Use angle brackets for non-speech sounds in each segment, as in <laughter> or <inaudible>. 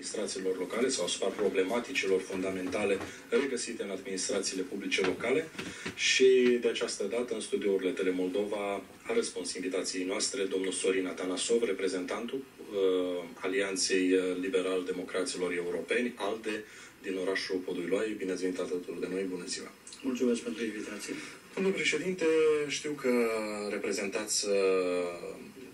administrațiilor locale sau asupra problematicilor fundamentale regăsite în administrațiile publice locale și de această dată în studiourile Telemoldova a răspuns invitației noastre domnul Sorin Atanasov, reprezentantul uh, Alianței Liberal-Democraților Europeni, ALDE, din orașul Poduiloai. Bine ați venit alături de noi, bună ziua! Mulțumesc pentru invitație! Domnul președinte, știu că reprezentați uh,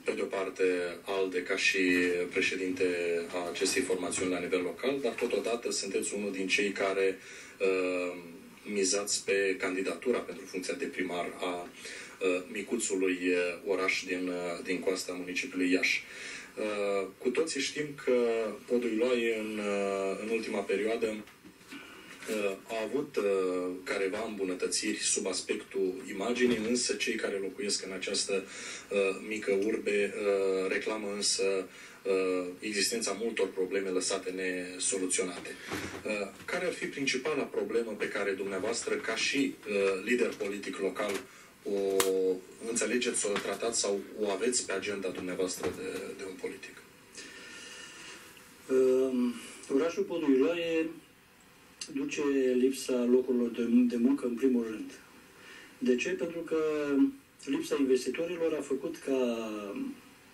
pe de o parte ALDE ca și președinte a acestei formațiuni la nivel local, dar totodată sunteți unul din cei care uh, mizați pe candidatura pentru funcția de primar a uh, micuțului uh, oraș din, uh, din coasta municipiului Iași. Uh, cu toții știm că Podul Iloaie în, uh, în ultima perioadă a avut uh, careva îmbunătățiri sub aspectul imaginii, însă cei care locuiesc în această uh, mică urbe uh, reclamă însă existența multor probleme lăsate nesoluționate. Care ar fi principala problemă pe care dumneavoastră, ca și lider politic local, o înțelegeți, o tratați sau o aveți pe agenda dumneavoastră de, de un politic? Uh, orașul Poduiloae duce lipsa locurilor de, de muncă în primul rând. De ce? Pentru că lipsa investitorilor a făcut ca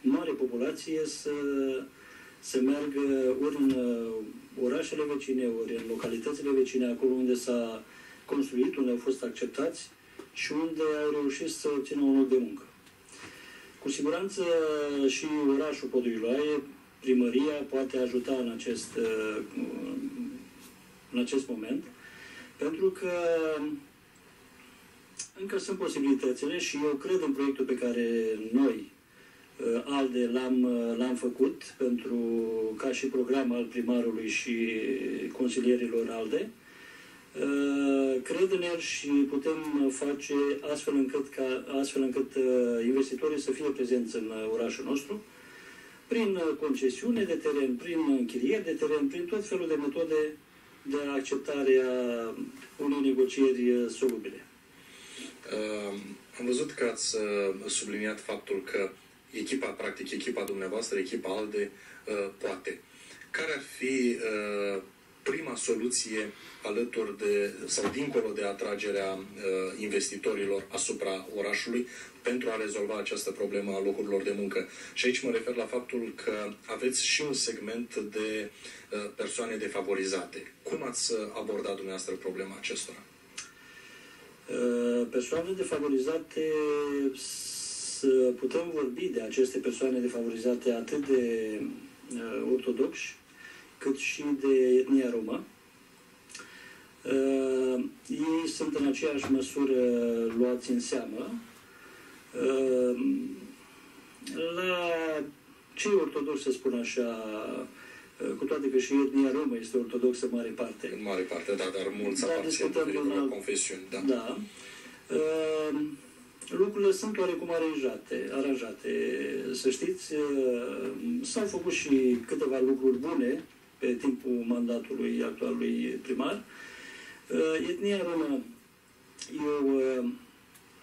mare populație să, să meargă ori în uh, orașele vecine, ori în localitățile vecine, acolo unde s-a construit, unde au fost acceptați și unde au reușit să obțină un loc de muncă. Cu siguranță și orașul Poduiloae, primăria poate ajuta în acest uh, în acest moment, pentru că încă sunt posibilitățile și eu cred în proiectul pe care noi, uh, ALDE, l-am, uh, l-am făcut pentru, ca și program al primarului și consilierilor ALDE. Uh, cred în el și putem face astfel încât, ca, astfel încât investitorii să fie prezenți în orașul nostru, prin concesiune de teren, prin închiriere de teren, prin tot felul de metode de acceptarea unei negocieri uh, solubile. Uh, am văzut că ați uh, subliniat faptul că echipa, practic echipa dumneavoastră, echipa ALDE, uh, poate. Care ar fi uh, prima soluție alături de, sau dincolo de atragerea uh, investitorilor asupra orașului pentru a rezolva această problemă a locurilor de muncă. Și aici mă refer la faptul că aveți și un segment de uh, persoane defavorizate. Cum ați abordat dumneavoastră problema acestora? Uh, persoane defavorizate, să putem vorbi de aceste persoane defavorizate atât de uh, ortodoxi, cât și de etnia romă. Uh, ei sunt în aceeași măsură luați în seamă. Uh, la cei ortodoxi, să spun așa, uh, cu toate că și etnia romă este ortodoxă în mare parte. În mare parte, da, dar mulți da, aparțin la confesiuni, da. Da. Uh, lucrurile sunt oarecum aranjate, aranjate. Să știți, uh, s-au făcut și câteva lucruri bune pe timpul mandatului actualului primar. Uh, etnia romă, eu uh,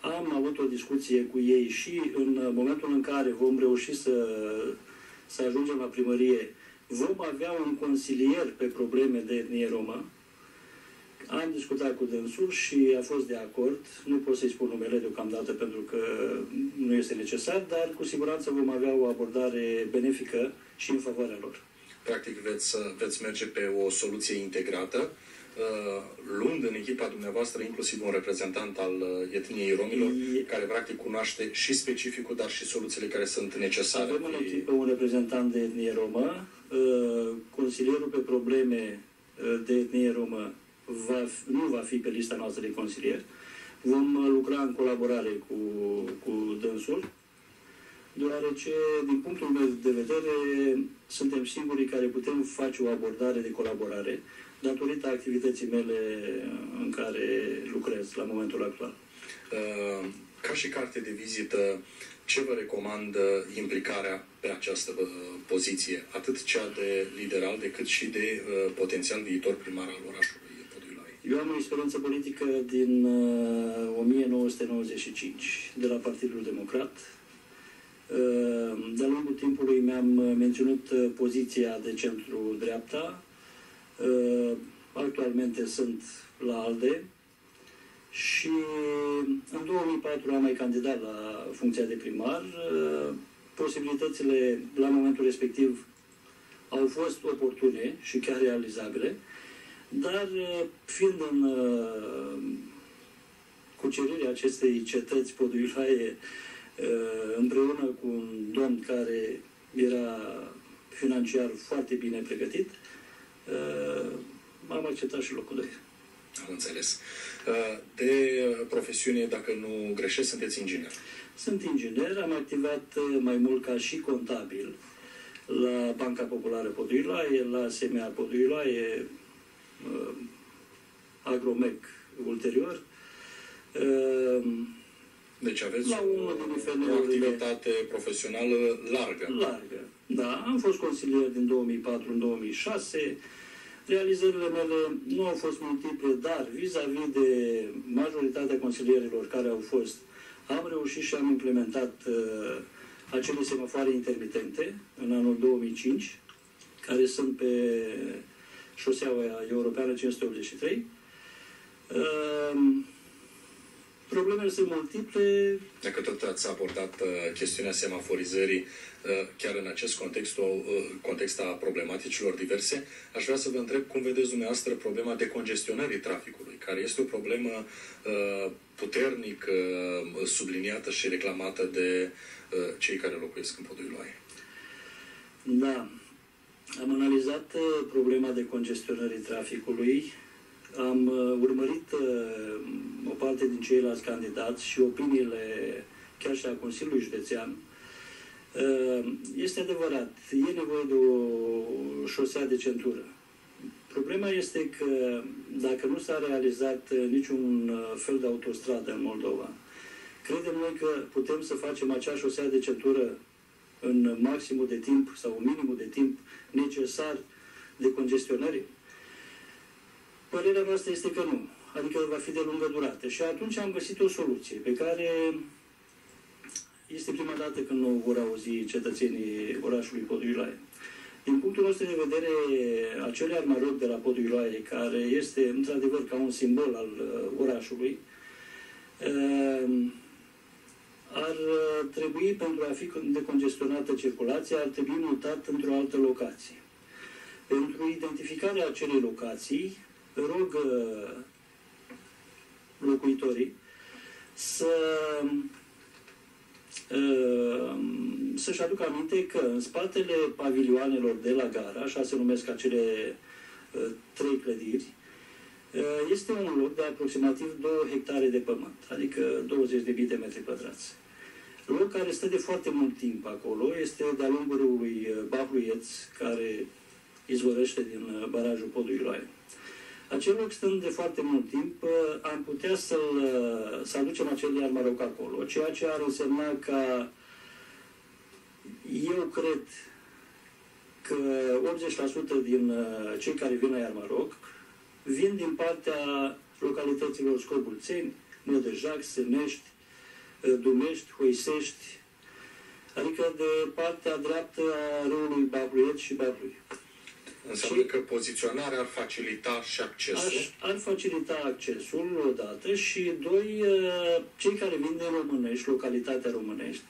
am avut o discuție cu ei și în momentul în care vom reuși să, să ajungem la primărie, vom avea un consilier pe probleme de etnie romă. Am discutat cu dânsul și a fost de acord. Nu pot să-i spun numele deocamdată pentru că nu este necesar, dar cu siguranță vom avea o abordare benefică și în favoarea lor. Practic veți, veți merge pe o soluție integrată, uh, luând în echipa dumneavoastră inclusiv un reprezentant al uh, etniei romilor, e... care practic cunoaște și specificul, dar și soluțiile care sunt necesare. Avem în echipă un reprezentant de etnie romă, uh, consilierul pe probleme de etnie romă va, nu va fi pe lista noastră de consilier. Vom lucra în colaborare cu, cu dânsul deoarece, din punctul meu de vedere, suntem singurii care putem face o abordare de colaborare datorită activității mele în care lucrez la momentul actual. Uh, ca și carte de vizită, ce vă recomandă implicarea pe această uh, poziție, atât cea de lideral, decât și de uh, potențial viitor primar al orașului Păduiloai? Eu am o experiență politică din 1995, de la Partidul Democrat, De-a lungul timpului mi-am menținut poziția de centru-dreapta. Actualmente sunt la ALDE și în 2004 am mai candidat la funcția de primar. Posibilitățile la momentul respectiv au fost oportune și chiar realizabile, dar fiind în cucerirea acestei cetăți Poduilaie împreună cu un domn care era financiar foarte bine pregătit, am acceptat și locul 2. Am înțeles. De profesiune, dacă nu greșesc, sunteți inginer. Sunt inginer, am activat mai mult ca și contabil la Banca Populară Poduilaie, la SMA Poduilaie, Agromec ulterior. Deci aveți la o activitate profesională largă. Largă, da. Am fost consilier din 2004 în 2006. Realizările mele nu au fost multiple, dar vis-a-vis -vis de majoritatea consilierilor care au fost, am reușit și am implementat uh, acele semafoare intermitente în anul 2005, care sunt pe șoseaua europeană 583. Uh, Problemele sunt multiple. Dacă tot ați abordat uh, chestiunea semaforizării, uh, chiar în acest context, uh, context a problematicilor diverse, aș vrea să vă întreb cum vedeți dumneavoastră problema decongestionării traficului, care este o problemă uh, puternic uh, subliniată și reclamată de uh, cei care locuiesc în Poduiloaie. Da. Am analizat uh, problema decongestionării traficului am uh, urmărit uh, o parte din ceilalți candidați și opiniile chiar și a Consiliului Județean. Uh, este adevărat, e nevoie de o șosea de centură. Problema este că dacă nu s-a realizat niciun fel de autostradă în Moldova, credem noi că putem să facem acea șosea de centură în maximul de timp sau minimul de timp necesar de congestionare? Părerea noastră este că nu. Adică va fi de lungă durată. Și atunci am găsit o soluție pe care este prima dată când o vor auzi cetățenii orașului Poduilaie. Din punctul nostru de vedere, acel armaroc de la Poduilaie, care este într-adevăr ca un simbol al uh, orașului, uh, ar trebui, pentru a fi decongestionată circulația, ar trebui mutat într-o altă locație. Pentru identificarea acelei locații, rog uh, locuitorii să uh, să-și aducă aminte că în spatele pavilioanelor de la gara, așa se numesc acele uh, trei clădiri, este un loc de aproximativ 2 hectare de pământ, adică 20 de de metri pătrați. Loc care stă de foarte mult timp acolo, este de-a lungul râului Bahluieț, care izvorăște din barajul podului Loaie. Acel loc stând de foarte mult timp, uh, am putea să uh, să aducem acel iar Maroc acolo, ceea ce ar însemna ca eu cred că 80% din uh, cei care vin la Iar Maroc vin din partea localităților Scobulțeni, Nădăjac, Sânești, Dumești, Hoisești, adică de partea dreaptă a râului Babluiet și Bablui. Înseamnă că poziționarea ar facilita și accesul? Aș, ar facilita accesul, odată, și doi, uh, cei care vin din Românești, localitatea Românești,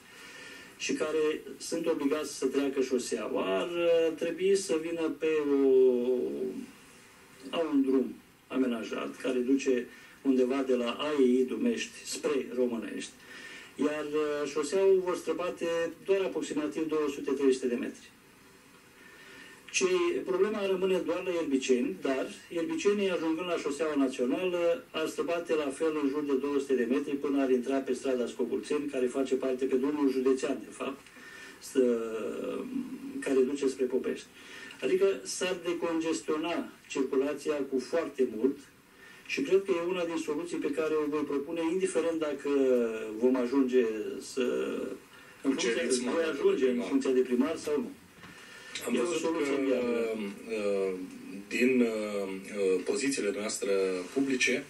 și care sunt obligați să treacă șoseaua, ar uh, trebui să vină pe o, au un drum amenajat care duce undeva de la AEI Dumești spre Românești, iar uh, șoseaua vor străbate doar aproximativ 200-300 de metri. Cei, problema rămâne doar la ierbiceni, dar ierbicenii ajungând la șoseaua națională ar străbate la fel în jur de 200 de metri până ar intra pe strada Scobulțeni, care face parte pe drumul județean, de fapt, stă, care duce spre Popești. Adică s-ar decongestiona circulația cu foarte mult și cred că e una din soluții pe care o voi propune, indiferent dacă vom ajunge să... În funcție, voi ajunge în funcția de primar sau nu. Am văzut că uh, din uh, pozițiile noastre publice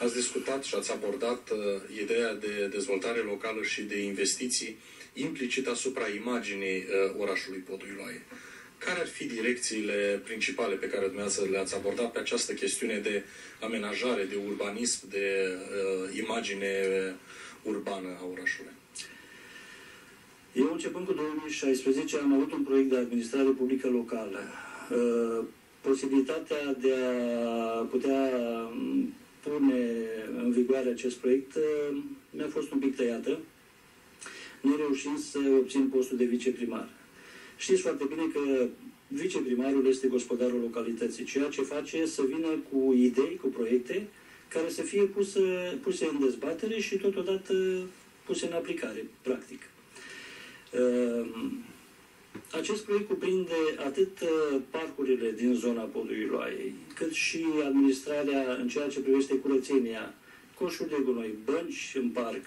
ați discutat și ați abordat uh, ideea de dezvoltare locală și de investiții implicit asupra imaginii uh, orașului Poduiloae. Care ar fi direcțiile principale pe care dumneavoastră le-ați abordat pe această chestiune de amenajare, de urbanism, de uh, imagine urbană a orașului? Eu, începând cu 2016, am avut un proiect de administrare publică locală. Uh, posibilitatea de a putea um, pune în vigoare acest proiect uh, mi-a fost un pic tăiată, nu reușind să obțin postul de viceprimar. Știți foarte bine că viceprimarul este gospodarul localității, ceea ce face să vină cu idei, cu proiecte, care să fie puse, puse în dezbatere și totodată puse în aplicare, practic. Ehm, acest proiect cuprinde atât uh, parcurile din zona podului Loaiei, cât și administrarea în ceea ce privește curățenia, coșuri de gunoi, bănci în parc,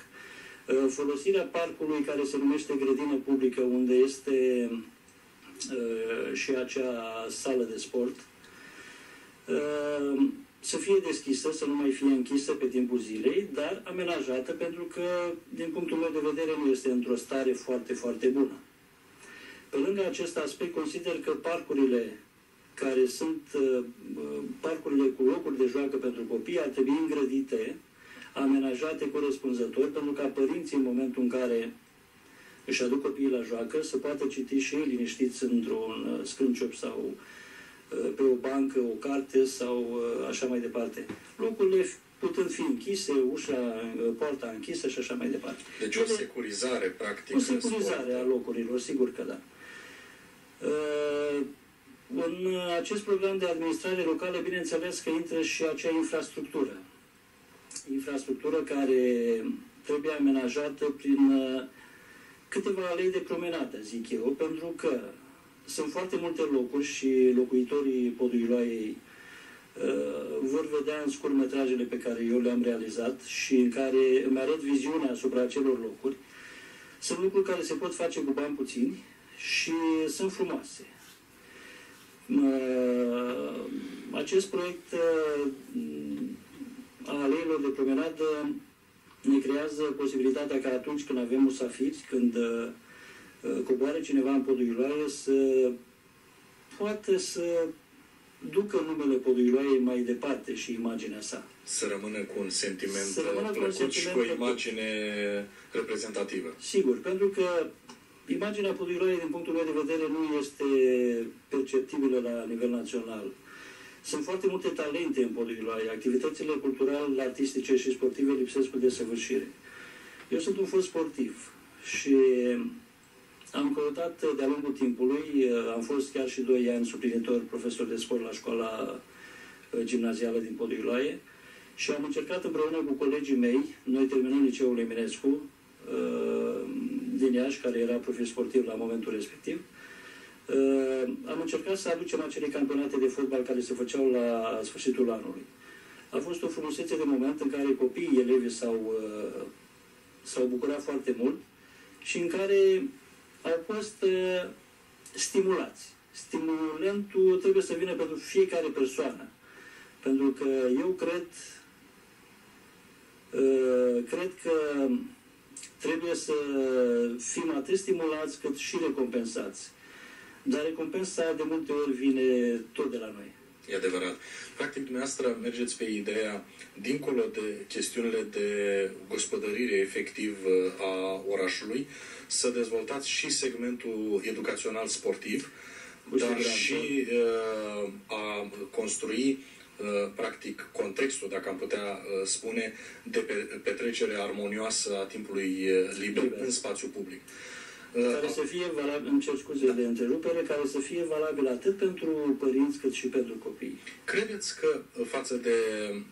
uh, folosirea parcului care se numește grădină publică, unde este uh, și acea sală de sport, ehm, să fie deschisă, să nu mai fie închisă pe timpul zilei, dar amenajată pentru că, din punctul meu de vedere, nu este într-o stare foarte, foarte bună. Pe lângă acest aspect, consider că parcurile care sunt uh, parcurile cu locuri de joacă pentru copii ar trebui îngrădite, amenajate corespunzător, pentru ca părinții, în momentul în care își aduc copiii la joacă, să poată citi și ei liniștiți într-un uh, scânciop sau uh, Uh, pe o bancă, o carte sau uh, așa mai departe. Locurile putând fi închise, ușa, uh, poarta închisă și așa mai departe. Deci o securizare, practic. O securizare a locurilor, sigur că da. În acest program de administrare locală, bineînțeles că intră și acea infrastructură. Infrastructură care trebuie amenajată prin câteva alei de promenadă, zic eu, pentru că sunt foarte multe locuri și locuitorii Poduiloaiei uh, vor vedea în scurtmetrajele pe care eu le-am realizat și în care îmi arăt viziunea asupra acelor locuri. Sunt lucruri care se pot face cu bani puțini și sunt frumoase. Uh, acest proiect uh, a aleilor de promenadă ne creează posibilitatea ca atunci când avem musafiri, când uh, Uh, coboare cineva în Poduiloaie să poată să ducă numele Poduiloaiei mai departe și imaginea sa. Să rămână cu un sentiment să plăcut cu un sentiment și cu o imagine plăcut. reprezentativă. Sigur, pentru că imaginea Poduiloaiei, din punctul meu de vedere, nu este perceptibilă la nivel național. Sunt foarte multe talente în Poduiloaie. Activitățile culturale, artistice și sportive lipsesc cu desăvârșire. Eu sunt un fost sportiv și am căutat de-a lungul timpului, uh, am fost chiar și doi ani suplinitor profesor de sport la școala uh, gimnazială din Podul și am încercat împreună cu colegii mei, noi terminăm liceul Eminescu uh, din Iași, care era profil sportiv la momentul respectiv, am încercat să aducem acele campionate de fotbal care se făceau la sfârșitul anului. A fost o frumusețe de moment în care copiii, elevii s-au, s-au bucurat foarte mult și în care au fost uh, stimulați. Stimulentul trebuie să vină pentru fiecare persoană. Pentru că eu cred, uh, cred că trebuie să fim atât stimulați cât și recompensați. Dar recompensa de multe ori vine tot de la noi. E adevărat. Practic, dumneavoastră mergeți pe ideea, dincolo de chestiunile de gospodărire efectiv uh, a orașului, să dezvoltați și segmentul educațional sportiv, Cu dar și uh, a construi uh, practic contextul, dacă am putea uh, spune, de petrecere armonioasă a timpului uh, liber, liber în spațiu public. Care să fie valabil, îmi cer scuze da. de întrerupere, care să fie valabil atât pentru părinți cât și pentru copii. Credeți că față de,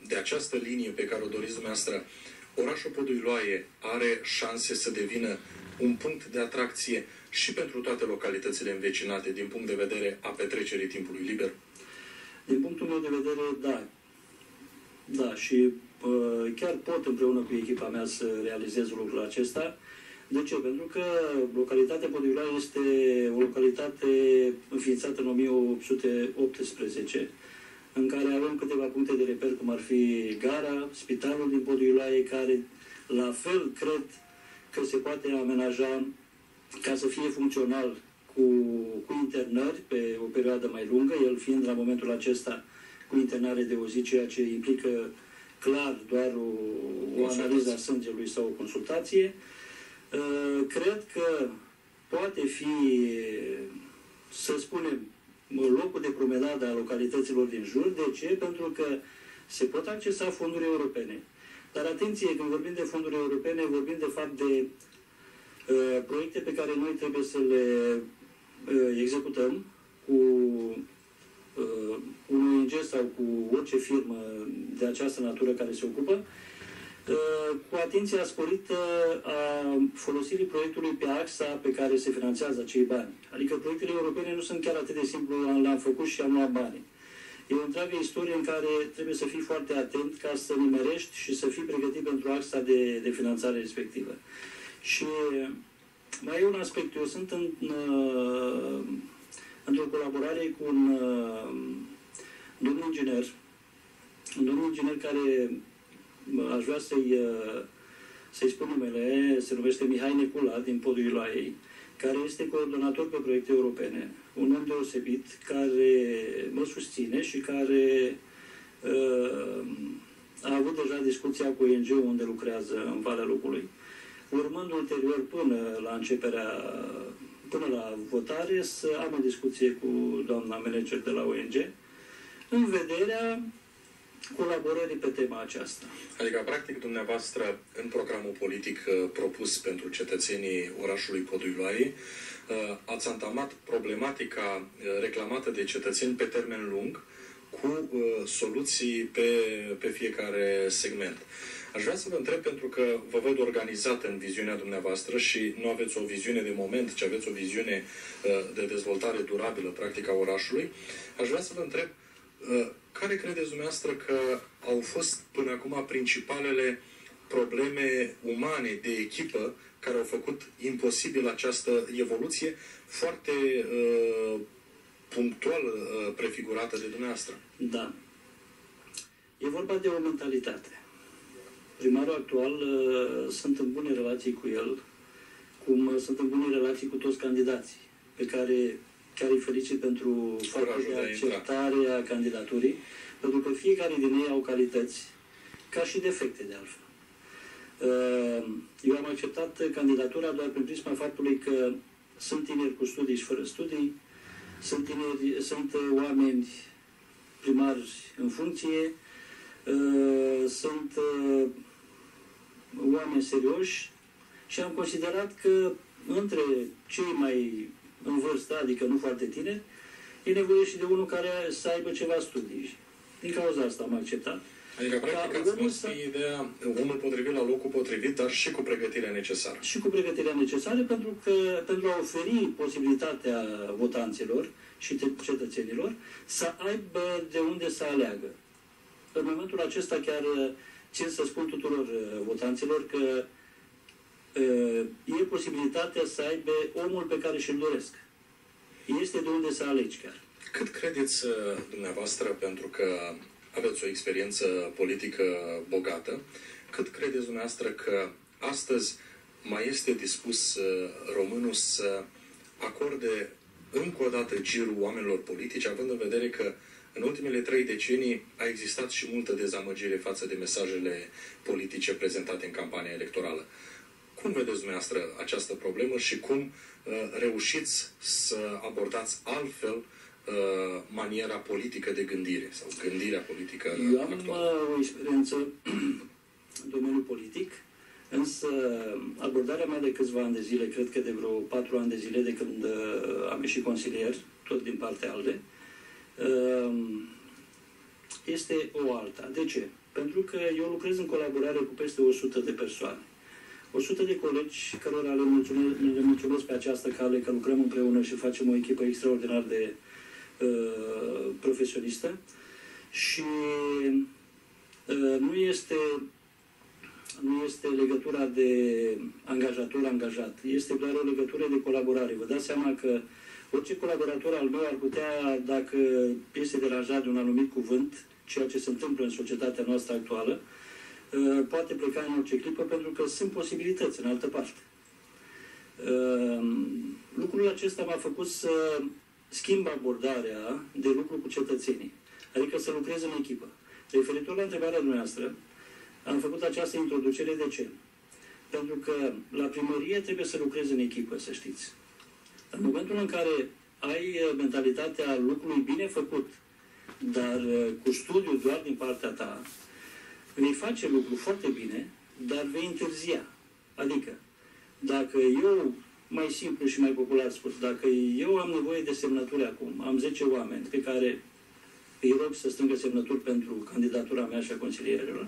de această linie pe care o doriți dumneavoastră, orașul Păduiloaie are șanse să devină un punct de atracție și pentru toate localitățile învecinate din punct de vedere a petrecerii timpului liber? Din punctul meu de vedere, da. Da, și uh, chiar pot împreună cu echipa mea să realizez lucrul acesta. De ce? Pentru că localitatea Podiular este o localitate înființată în 1818 în care avem câteva puncte de reper, cum ar fi gara, spitalul din Podul Iulaie, care la fel cred că se poate amenaja ca să fie funcțional cu, cu internări pe o perioadă mai lungă, el fiind la momentul acesta cu internare de o zi, ceea ce implică clar doar o, o analiză a sângelui sau o consultație. Uh, cred că poate fi, să spunem, locul de promenadă a localităților din jur. De ce? Pentru că se pot accesa fonduri europene. Dar atenție, când vorbim de fonduri europene, vorbim de fapt de uh, proiecte pe care noi trebuie să le uh, executăm cu uh, un ONG sau cu orice firmă de această natură care se ocupă, uh, cu atenția sporită a folosirii proiectului pe axa pe care se finanțează acei bani. Adică proiectele europene nu sunt chiar atât de simplu, le-am făcut și am luat bani. E o întreagă istorie în care trebuie să fii foarte atent ca să nimerești și să fii pregătit pentru axa de, de finanțare respectivă. Și mai e un aspect. Eu sunt în, uh, într-o colaborare cu un uh, domn inginer, un domn inginer care aș vrea să-i, uh, să-i spun numele, se numește Mihai Necula din Podul Iloaiei, care este coordonator pe proiecte europene, un om deosebit care mă susține și care uh, a avut deja discuția cu ONG unde lucrează în Valea Locului. Urmând ulterior până la începerea, până la votare, să am o discuție cu doamna manager de la ONG în vederea colaborării pe tema aceasta. Adică, practic, dumneavoastră, în programul politic uh, propus pentru cetățenii orașului Poduiloai, uh, ați antamat problematica uh, reclamată de cetățeni pe termen lung, cu soluții pe, pe fiecare segment. Aș vrea să vă întreb, pentru că vă văd organizat în viziunea dumneavoastră și nu aveți o viziune de moment, ci aveți o viziune de dezvoltare durabilă, practic, a orașului, aș vrea să vă întreb care credeți dumneavoastră că au fost până acum principalele probleme umane de echipă care au făcut imposibil această evoluție foarte uh, punctual uh, prefigurată de dumneavoastră? Da. E vorba de o mentalitate. Primarul actual uh, sunt în bune relații cu el, cum uh, sunt în bune relații cu toți candidații, pe care chiar îi felicit pentru faptul de acceptare a candidaturii, pentru că fiecare din ei au calități, ca și defecte de altfel. Uh, eu am acceptat candidatura doar prin prisma faptului că sunt tineri cu studii și fără studii, sunt, tineri, sunt oameni primari în funcție, uh, sunt uh, oameni serioși și am considerat că între cei mai în vârstă, adică nu foarte tineri, e nevoie și de unul care să aibă ceva studii. Din cauza asta am acceptat. Adică, practic, ați fost să... ideea, unul potrivit la locul potrivit, dar și cu pregătirea necesară. Și cu pregătirea necesară, pentru că pentru a oferi posibilitatea votanților și cetățenilor să aibă de unde să aleagă. În momentul acesta chiar țin să spun tuturor uh, votanților că e posibilitatea să aibă omul pe care și-l doresc. Este de unde să alegi chiar. Cât credeți uh, dumneavoastră, pentru că aveți o experiență politică bogată, cât credeți dumneavoastră că astăzi mai este dispus uh, românul să acorde încă o dată girul oamenilor politici, având în vedere că în ultimele trei decenii a existat și multă dezamăgire față de mesajele politice prezentate în campania electorală. Cum vedeți dumneavoastră această problemă și cum uh, reușiți să abordați altfel uh, maniera politică de gândire sau gândirea politică Eu am actuală? Uh, o experiență în <clears throat> domeniul politic, însă abordarea mea de câțiva ani de zile, cred că de vreo patru ani de zile de când uh, am ieșit consilier, tot din partea ALDE, uh, este o alta. De ce? Pentru că eu lucrez în colaborare cu peste 100 de persoane. 100 de colegi cărora le mulțumesc, le mulțumesc pe această cale că lucrăm împreună și facem o echipă extraordinar de uh, profesionistă și uh, nu este nu este legătura de angajator-angajat, este doar o legătură de colaborare. Vă dați seama că Orice colaborator al meu ar putea, dacă este deranjat de un anumit cuvânt, ceea ce se întâmplă în societatea noastră actuală, uh, poate pleca în orice clipă pentru că sunt posibilități în altă parte. Uh, lucrul acesta m-a făcut să schimb abordarea de lucru cu cetățenii, adică să lucrez în echipă. Referitor la întrebarea dumneavoastră, am făcut această introducere de ce? Pentru că la primărie trebuie să lucrezi în echipă, să știți. În momentul în care ai mentalitatea lucrului bine făcut, dar uh, cu studiu doar din partea ta, vei face lucru foarte bine, dar vei întârzia. Adică, dacă eu, mai simplu și mai popular spus, dacă eu am nevoie de semnături acum, am 10 oameni pe care îi rog să strângă semnături pentru candidatura mea și a consilierilor,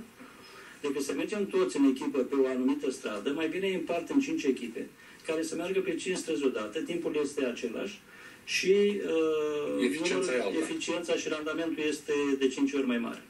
decât să mergem toți în echipă pe o anumită stradă, mai bine îi împart în 5 echipe, care să meargă pe 5 străzi odată, timpul este același, și uh, eficiența, numărul, eficiența și randamentul este de 5 ori mai mare.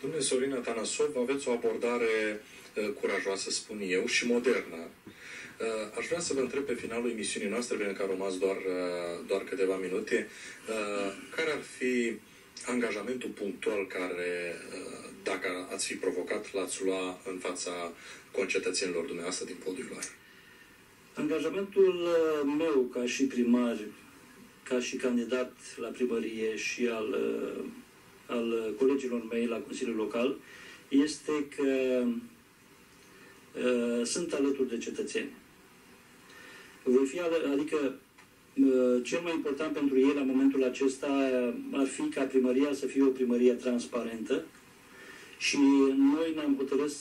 Domnule Sorina Tanasov, aveți o abordare uh, curajoasă, spun eu, și modernă. Uh, aș vrea să vă întreb pe finalul emisiunii noastre, pentru că a rămas doar, uh, doar câteva minute, uh, care ar fi angajamentul punctual care, uh, dacă ați fi provocat, l-ați lua în fața concetățenilor dumneavoastră din podul Angajamentul uh, meu ca și primar ca și candidat la primărie și al, uh, al colegilor mei la Consiliul Local este că uh, sunt alături de cetățeni. Voi fi, adică uh, cel mai important pentru ei la momentul acesta ar fi ca primăria să fie o primărie transparentă și noi ne-am hotărât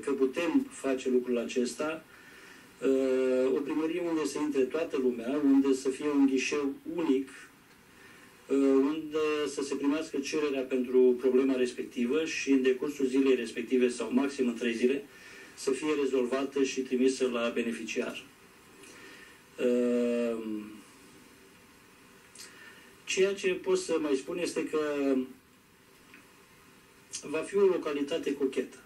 că putem face lucrul acesta Uh, o primărie unde să intre toată lumea, unde să fie un ghișeu unic, uh, unde să se primească cererea pentru problema respectivă și în decursul zilei respective sau maxim în trei zile să fie rezolvată și trimisă la beneficiar. Uh, ceea ce pot să mai spun este că va fi o localitate cochetă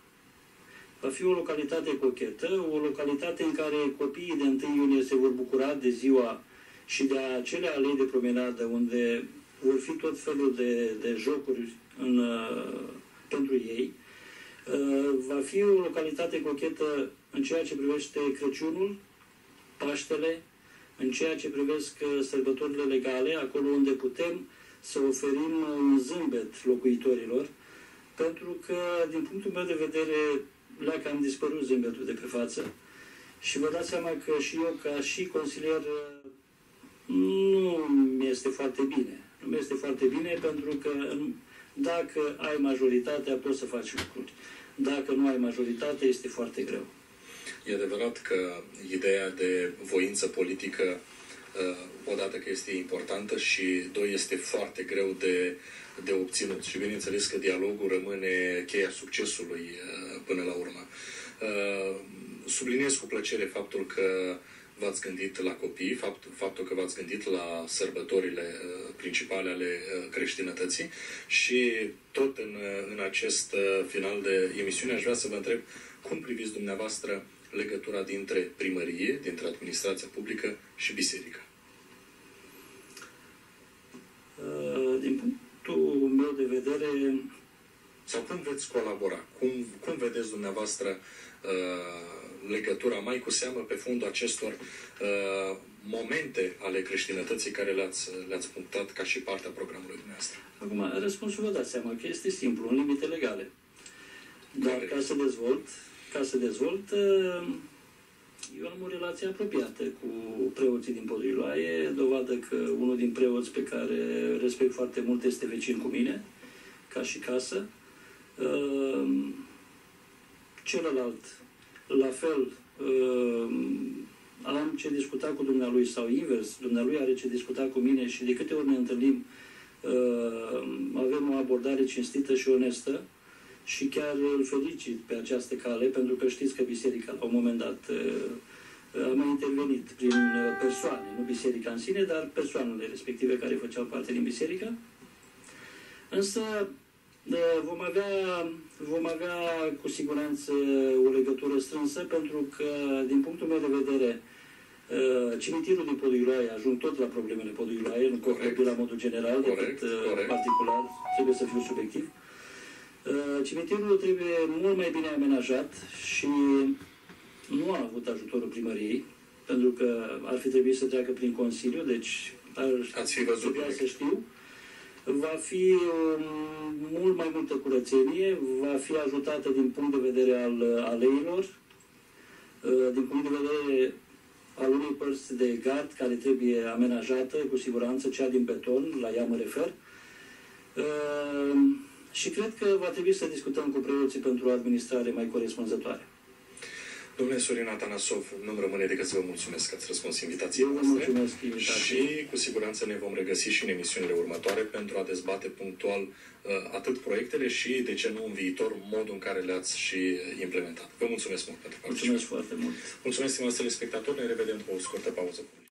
va fi o localitate cochetă, o localitate în care copiii de 1 iunie se vor bucura de ziua și de acele alei de promenadă unde vor fi tot felul de, de jocuri în, uh, pentru ei. Uh, va fi o localitate cochetă în ceea ce privește Crăciunul, Paștele, în ceea ce privesc uh, sărbătorile legale, acolo unde putem să oferim un zâmbet locuitorilor, pentru că, din punctul meu de vedere, le-a cam dispărut zâmbetul de pe față și vă dați seama că și eu, ca și consilier, nu mi este foarte bine. Nu mi este foarte bine pentru că dacă ai majoritatea, poți să faci lucruri. Dacă nu ai majoritate, este foarte greu. E adevărat că ideea de voință politică, uh, odată că este importantă și, doi, este foarte greu de, de obținut. Și bineînțeles că dialogul rămâne cheia succesului uh, până la urmă. Uh, subliniez cu plăcere faptul că v-ați gândit la copii, fapt, faptul că v-ați gândit la sărbătorile uh, principale ale uh, creștinătății și tot în, în acest final de emisiune aș vrea să vă întreb cum priviți dumneavoastră legătura dintre primărie, dintre administrația publică și biserică? Din punctul meu de vedere, sau cum veți colabora? Cum, cum vedeți dumneavoastră uh, legătura mai cu seamă pe fundul acestor uh, momente ale creștinătății care le-ați, le-ați punctat ca și partea programului dumneavoastră? Acum, răspunsul vă dați seama că este simplu, în limite legale. Dar ca să dezvolt, ca să dezvolt, uh, eu am o relație apropiată cu preoții din Podriloaie, dovadă că unul din preoți pe care respect foarte mult este vecin cu mine, ca și casă. Ehm, celălalt, la fel, ehm, am ce discuta cu dumnealui sau invers, dumnealui are ce discuta cu mine și de câte ori ne întâlnim ehm, avem o abordare cinstită și onestă și chiar îl felicit pe această cale pentru că știți că biserica la un moment dat a mai intervenit prin persoane, nu biserica în sine, dar persoanele respective care făceau parte din biserică. Însă Vom avea, vom avea cu siguranță o legătură strânsă pentru că, din punctul meu de vedere, Uh, cimitirul din Poduiloae, ajung tot la problemele Poduiloae, nu pot vorbi la modul general, corect, decât uh, corect. particular, trebuie să fiu subiectiv. Uh, Cimitirul trebuie mult mai bine amenajat și nu a avut ajutorul primăriei, pentru că ar fi trebuit să treacă prin Consiliu, deci ar Ați fi văzut, trebuia corect. să știu. Va fi um, mult mai multă curățenie, va fi ajutată din punct de vedere al uh, aleilor, uh, din punct de vedere al unei părți de gard care trebuie amenajată, cu siguranță, cea din beton, la ea mă refer. Uh, Și cred că va trebui să discutăm cu preoții pentru o administrare mai corespunzătoare. Domnule Sorin Atanasov, nu-mi rămâne decât să vă mulțumesc că ați răspuns invitației Eu vă noastre. mulțumesc invitației. Și cu siguranță ne vom regăsi și în emisiunile următoare pentru a dezbate punctual uh, atât proiectele și, de ce nu, în viitor, modul în care le-ați și implementat. Vă mulțumesc mult pentru participare. Mulțumesc foarte mult. Mulțumesc, stimați telespectatori. Ne revedem cu o scurtă pauză publică.